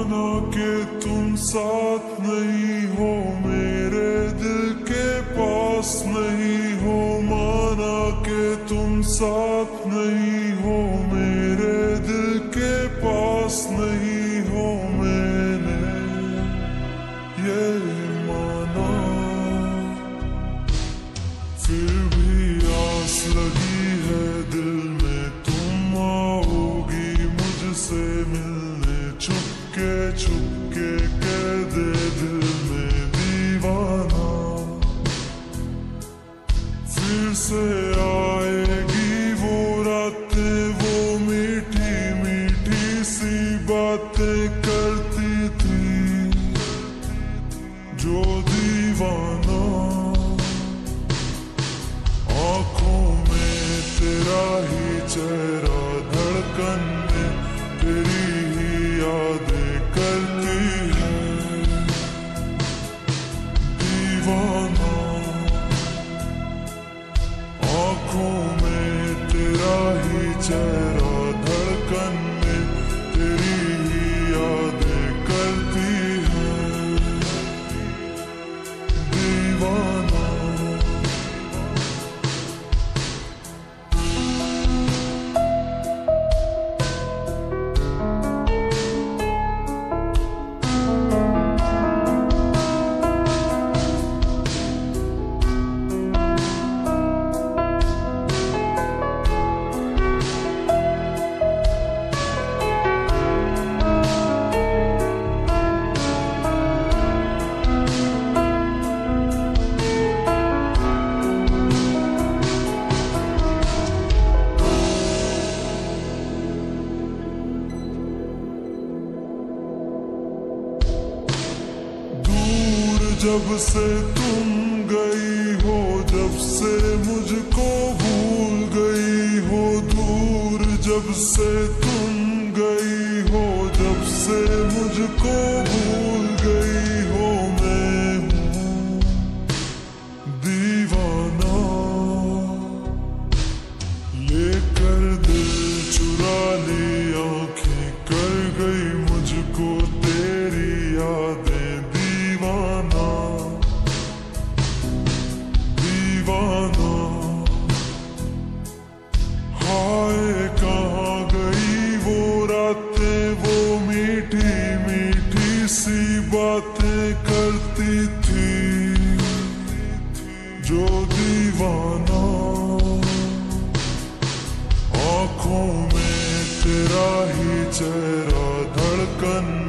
माना के तुम साथ नहीं हो, मेरे दिल के पास नहीं हो। माना के तुम साथ नहीं से आएगी वो रातें, वो मीठी मीठी सी बातें करती थी। जो दीवाना आँखों में तेरा ही चेहरा धड़कन में तेरी ही यादें करती है। दीवाना ही जब से तुम गई हो, जब से मुझको भूल गई हो, दूर जब से तुम गई हो, जब से मुझको भूल गई बातें करती थी जो दीवाना। आँखों में तेरा ही चेहरा धड़कन